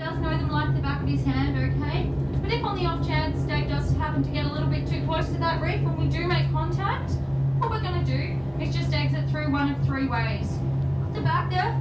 does know them like the back of his hand, okay? But if on the off chance Dave does happen to get a little bit too close to that reef and we do make contact, what we're going to do is just exit through one of three ways. At the back there,